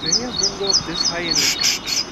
many of them go up this high in the sky.